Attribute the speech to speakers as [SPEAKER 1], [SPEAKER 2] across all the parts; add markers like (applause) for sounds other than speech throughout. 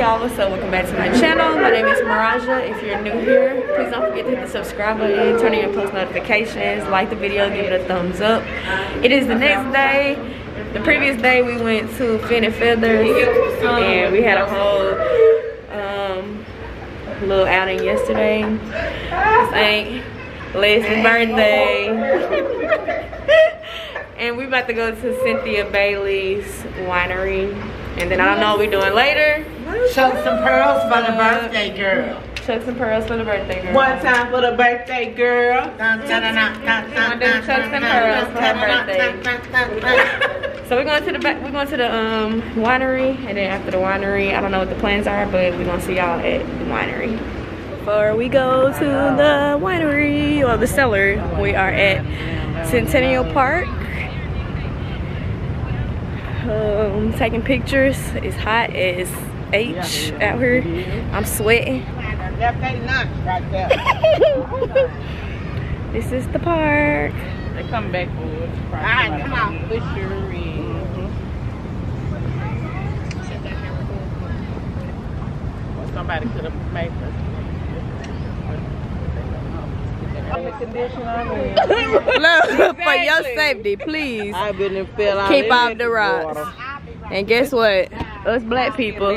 [SPEAKER 1] Y'all, what's up? Welcome back to my channel. My name is Marijiah. If you're new here, please don't forget to hit the subscribe button, turn on your post notifications, like the video, give it a thumbs up. It is the next day. The previous day we went to Fin and Feathers and we had a whole um, little outing yesterday. This ain't Leslie's birthday. and we about to go to Cynthia Bailey's winery. And then I don't know what we're doing later.
[SPEAKER 2] Chuck some pearls for the birthday girl.
[SPEAKER 1] Chuck some pearls for the birthday girl.
[SPEAKER 2] One time for the birthday girl.
[SPEAKER 1] Wanna chucks and pearls for her birthday. (laughs) So we're going to the back. We're going to the um, winery, and then after the winery, I don't know what the plans are, but we're gonna see y'all at the winery. Before we go to the winery or the cellar, we are at Centennial Park. Um, taking pictures. It's hot as H out here. I'm sweating.
[SPEAKER 2] Left they lunch right there.
[SPEAKER 1] This is the park.
[SPEAKER 3] They come back for us.
[SPEAKER 2] All right, come on.
[SPEAKER 3] Fishery. Well, somebody could have made us. The condition I'm in. (laughs)
[SPEAKER 1] Look, for your safety, please
[SPEAKER 3] I've been in fell out
[SPEAKER 1] keep off the rocks.
[SPEAKER 3] water.
[SPEAKER 1] And guess what? Us black people,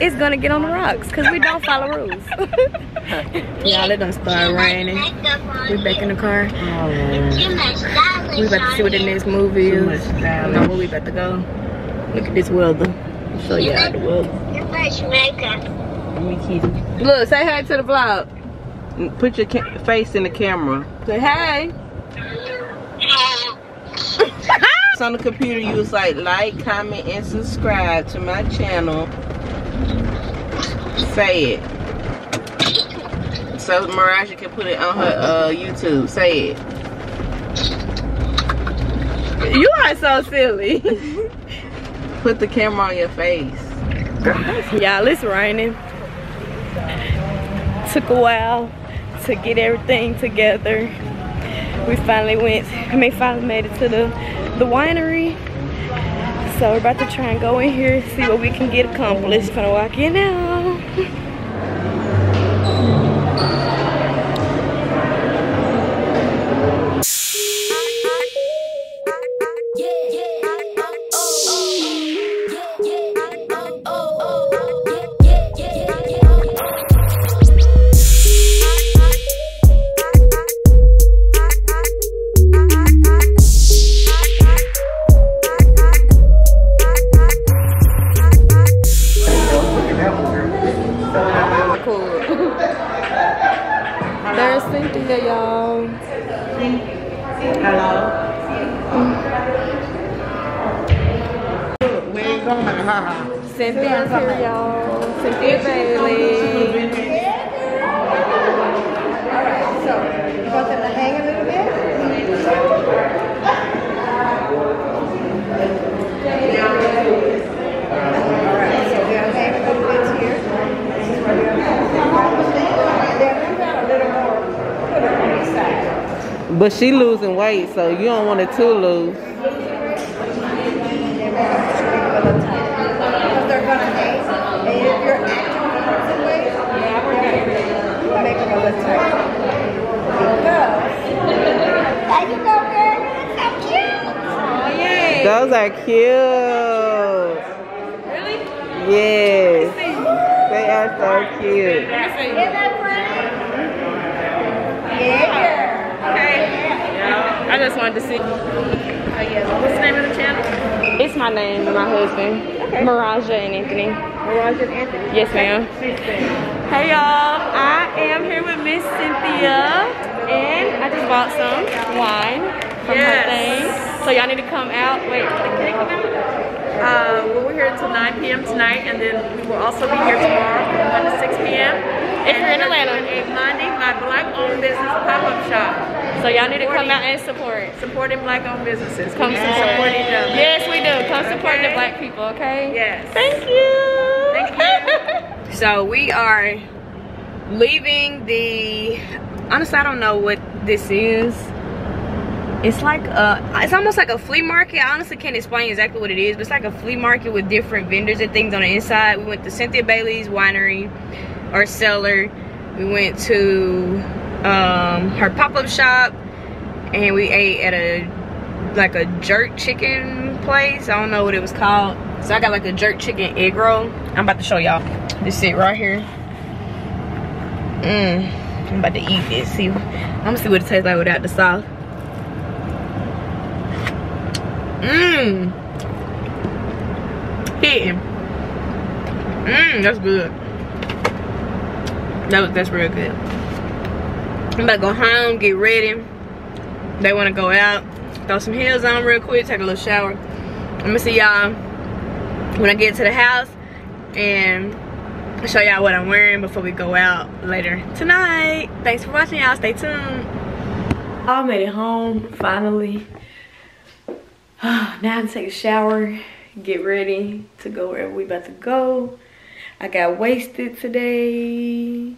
[SPEAKER 1] it's gonna get on the rocks because we don't follow rules. (laughs) Y'all, it done start raining. We back in the car. We about to see what the next movie is. I know where we about to go. Look at this weather. I'll show y'all the weather. Look, say hi to the vlog.
[SPEAKER 3] Put your face in the camera.
[SPEAKER 1] Say hey.
[SPEAKER 3] It's on the computer. Was like, like, comment, and subscribe to my channel. Say it. So Marijiah can put it on her uh, YouTube. Say it.
[SPEAKER 1] You are so silly. (laughs)
[SPEAKER 3] Put the camera on your face.
[SPEAKER 1] Y'all, it's raining. Took a while to get everything together. We finally went, I mean, finally made it to the, the winery. So we're about to try and go in here, see what we can get accomplished. Gonna walk in now. (laughs) here, y'all. Cynthia Bailey.
[SPEAKER 4] So, you want to hang a little bit? Alright, so a little bit here. This is where they'll hang. And then we got a little more, put on the side.
[SPEAKER 3] But she losing weight, so you don't want it to lose.
[SPEAKER 4] And then we have to make it a little tighter. Because they're gonna hang. And if you're actually losing weight, we'll make them a little tighter. Because. There you go, girl. That's so cute.
[SPEAKER 1] Oh, yay.
[SPEAKER 3] Those are cute.
[SPEAKER 1] Really?
[SPEAKER 3] Yes. They are so cute.
[SPEAKER 4] Isn't that pretty? Yeah.
[SPEAKER 1] Okay. I just wanted to see. Oh, What's the name of the channel? It's my name and my husband. Marijiah and Anthony.
[SPEAKER 4] Mirage and Anthony.
[SPEAKER 1] Yes, ma'am. Hey, y'all. I am here with Miss Cynthia. And I just bought some wine from her thing. So y'all need to come out. Wait, can they come out? Uh, well, we're here until 9 p.m. tonight, and then we will also be here tomorrow from 1 to 6 p.m. If you're in Atlanta. A Monday, my black-owned business pop-up shop. So y'all need to come out and support. Supporting black-owned businesses. Come support each other. Yes, we do. Come support the black people, okay? Yes. Thank you. Thank you. (laughs) so we are leaving the. Honestly, I don't know what this is. it's like uh it's almost like a flea market. I honestly can't explain exactly what it is but it's like a flea market with different vendors and things on the inside. We went to cynthia bailey's winery or cellar we went to um her pop-up shop and we ate at a like a jerk chicken place. I don't know what it was called. So i got like a jerk chicken egg roll. I'm about to show y'all this it right here. Mmm. I'm about to eat this see i'm gonna see what it tastes like without the sauce Mmm. Hitting. Mmm, that's good. That was, that's real good. I'm about to go home, get ready. They want to go out, throw some heels on real quick, take a little shower. I'm gonna see y'all when I get to the house and show y'all what I'm wearing before we go out later tonight. Thanks for watching y'all. Stay tuned. I made it home finally. (sighs) now I can take a shower, get ready to go wherever we about to go. I got wasted today.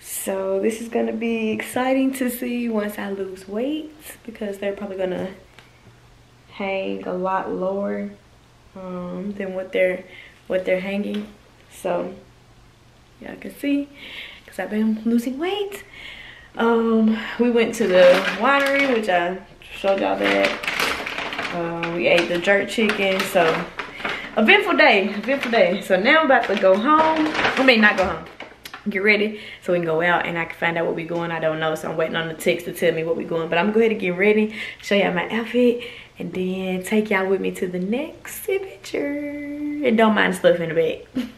[SPEAKER 1] So this is gonna be exciting to see once I lose weight because they're probably gonna hang a lot lower um, than what they're what they're hanging. So y'all can see because I've been losing weight. Um, we went to the winery, which I showed y'all that. Uh, we ate the jerk chicken. So eventful day, eventful day. So now I'm about to go home. I mean, not go home. Get ready so we can go out and I can find out what we're going. I don't know, so I'm waiting on the text to tell me what we're going. But I'm gonna go ahead and get ready, show y'all my outfit, and then take y'all with me to the next adventure. And don't mind stuff in the bag. (laughs)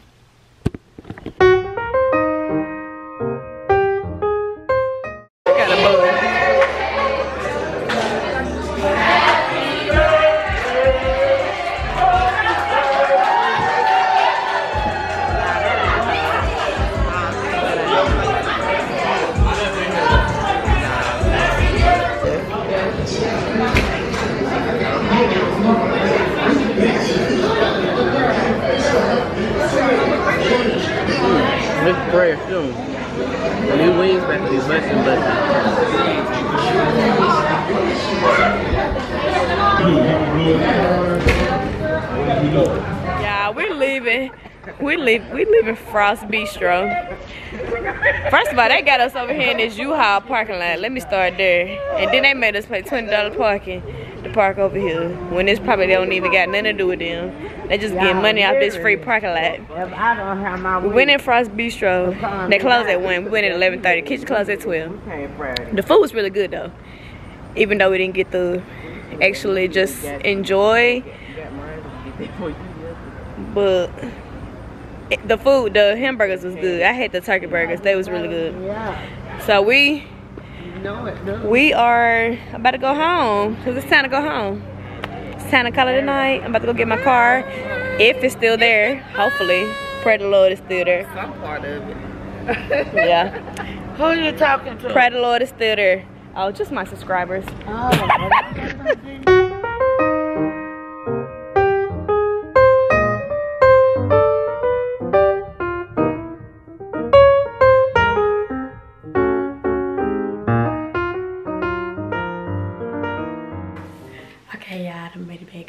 [SPEAKER 1] We leave. We leaving Frost Bistro. First of all, they got us over here in this U-Haul parking lot. Let me start there. And then they made us pay twenty dollars parking to park over here. When this probably they don't even got nothing to do with them. They just get money off this free parking lot.
[SPEAKER 2] If I don't have my
[SPEAKER 1] We went in Frost Bistro. They closed at one. We went at eleven thirty. Kitchen closed at twelve. The food was really good though. Even though we didn't get to actually just enjoy but the food, the hamburgers was good. I had the turkey burgers; they was really good.
[SPEAKER 2] Yeah,
[SPEAKER 1] So we
[SPEAKER 2] know it,
[SPEAKER 1] we are about to go home because it's time to go home. It's time to call it a night. I'm about to go get my car if it's still there. Hopefully, pray the Lord it's still there.
[SPEAKER 3] Some part of it. (laughs)
[SPEAKER 1] Yeah, (laughs)
[SPEAKER 2] Who are you talking to?
[SPEAKER 1] pray the Lord it's still there. Oh, just my subscribers.
[SPEAKER 2] Oh, (laughs)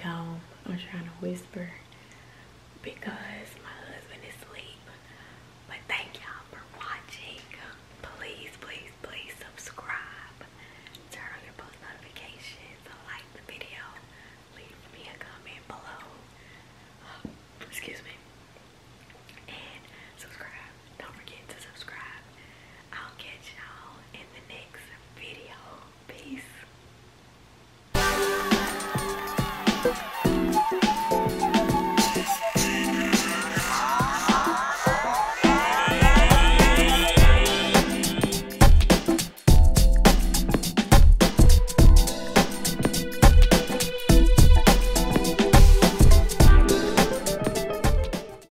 [SPEAKER 1] Home. I'm trying to whisper because